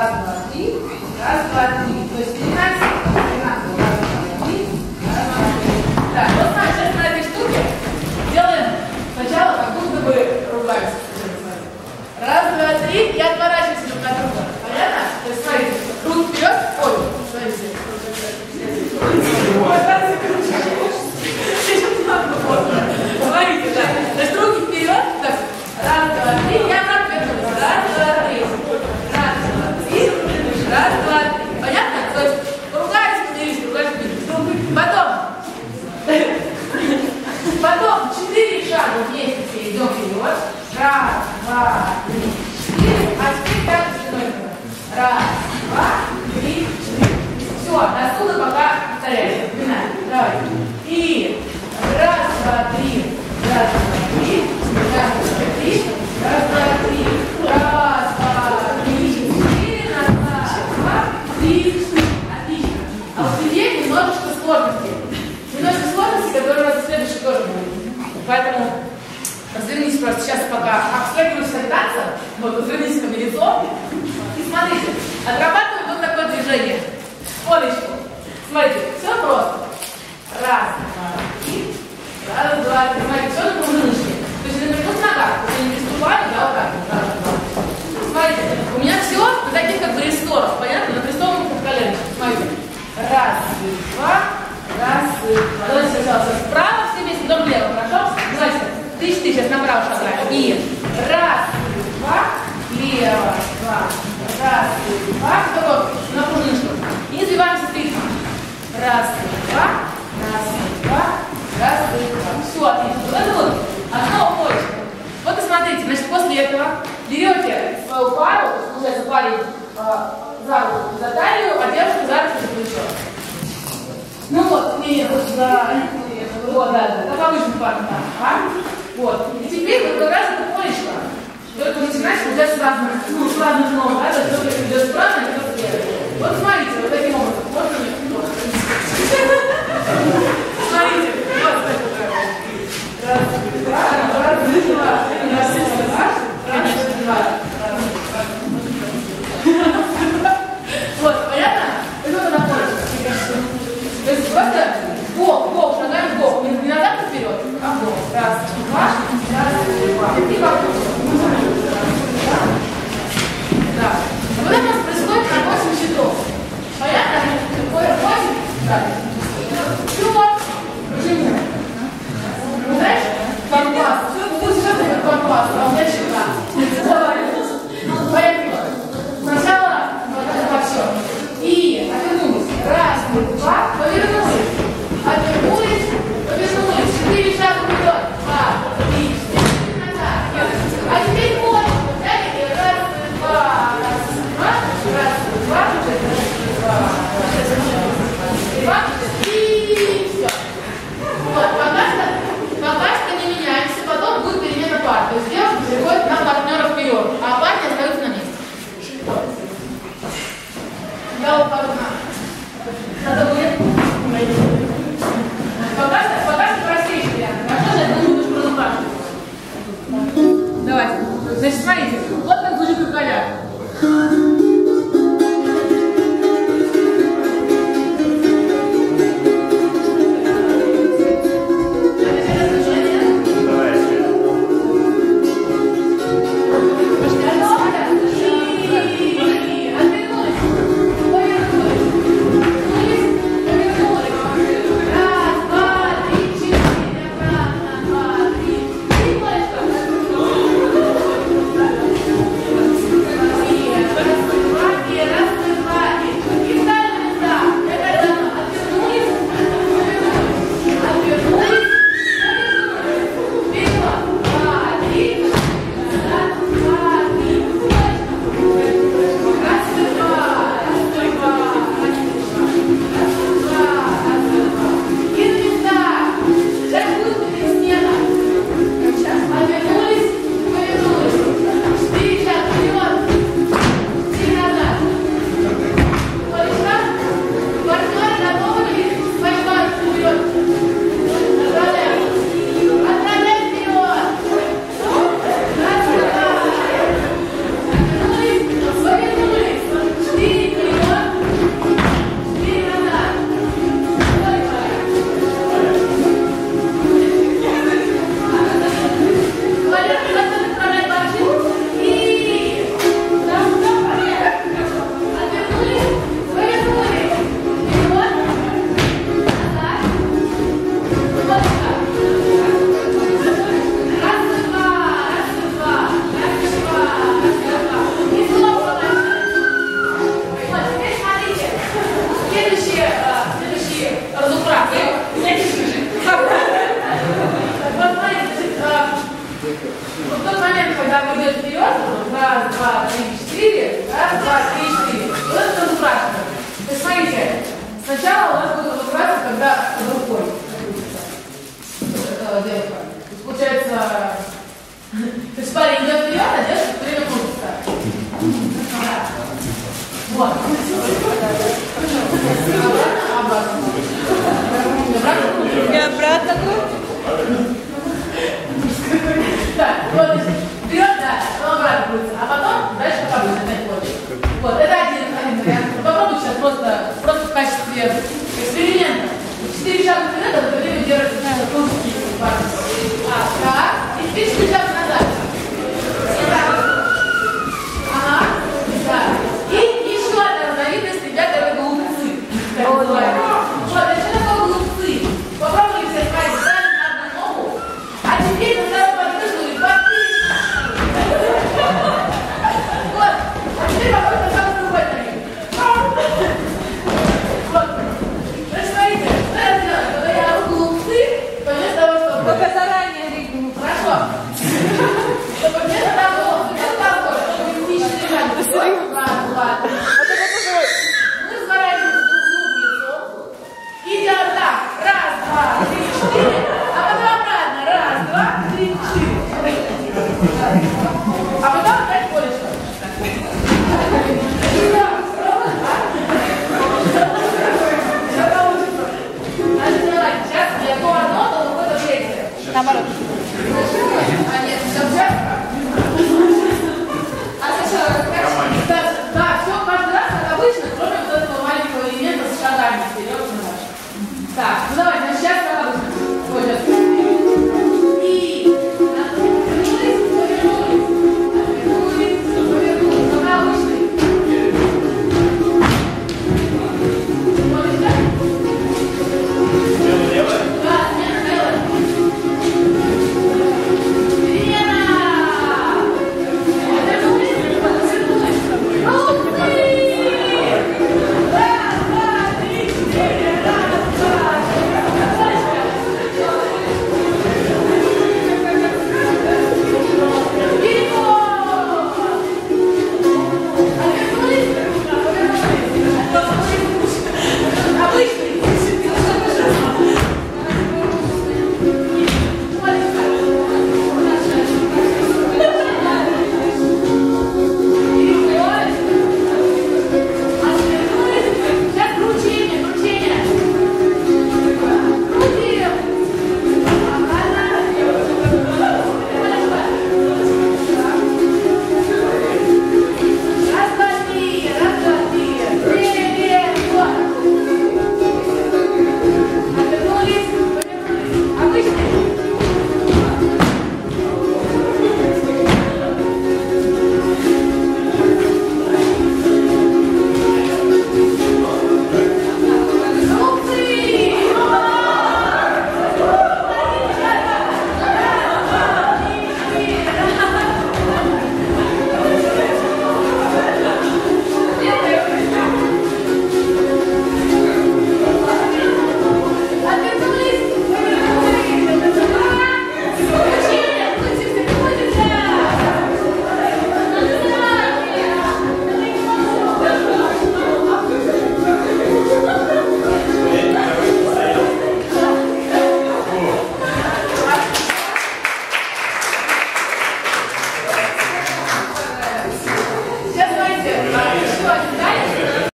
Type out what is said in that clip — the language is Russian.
Раз, два, три. Раз, два, три. То есть 13, 13. Раз, два, три. Раз, два, три. Так, вот смотри, сейчас на этой штуке делаем сначала как будто бы ругаемся. Раз, два, три, и отворачиваемся друг от друга. Понятно? То есть, смотрите, руки вперед, ой, смотрите. Смотрите, да. То есть руки вперед, так, раз, два, три, я обратно вернулась. Раз, два, три. Раз, два, три. Раз, два, три. Понятно? То есть ругались, помирились, ругались, помирились. Потом. Потом четыре шага вместе все идем вперед. Раз, два, три, четыре. А теперь так спиной. Раз, два, три, четыре. Все, до сюда пока повторяем. Напоминаем. Давай. И раз, два, три. Раз, два, три. Раз, два, три. Раз, два, три. Раз, два, три, четыре. Раз, два, три, четыре. Отлично. А вот теперь немножечко сложности. Немножко сложности, которые у нас в следующий тоже будут. Поэтому развернись просто сейчас пока абстрагируешь кататься, вот, развернись ко мне лицом. И смотрите, отрабатываем вот такое движение. Олечку. Смотрите, все просто. Раз, два, три. Раз, два, три. Смотрите, все на пружиночке. То есть на прямых ногах. Вы не приступали, да, вот так. Раз, два. Смотрите, у меня все на таких как бы ресторах, понятно? На крестовом коленочке. Смотрите. Раз, два, раз, два. Давайте сначала справа все вместе, потом влево, хорошо? Давайте. Ты, ты сейчас направо шагаем. И раз, два, лево, два, раз, два, потом на пружиночку. И извиваемся в ритм. Раз, два, раз, два, раз, два. Все, отлично. Вот это вот основа поиска. Вот и смотрите, значит, после этого берете свою пару, получается парень э, за руку, за талию, а девушка за руку за плечо. Ну вот, не, вот за... Вот, да, да, как обычно парень, да. А? Вот. И теперь вот как раз это полечко. Только начинаешь уже с разных, ну, с разных ног, да, то идет а кто-то слева. Вот смотрите, вот таким образом. Можно мне? Смотрите, вот так Раз, два, раз, два, раз, два, раз, два. Вот, понятно? И кто-то находится. То есть просто бок, бок, шагаем в бок. Не, не назад и вперед, а в бок. Раз, два, раз, два. И вокруг. Да. Вот это у нас происходит на 8 счетов. Понятно? Такое 8. Так. Вперед. Почему? Знаешь, компас. Ну, сейчас это компас, а у меня счета. Давай. Поехали. Сначала вот это во И отвернулись. Раз, два, повернулись.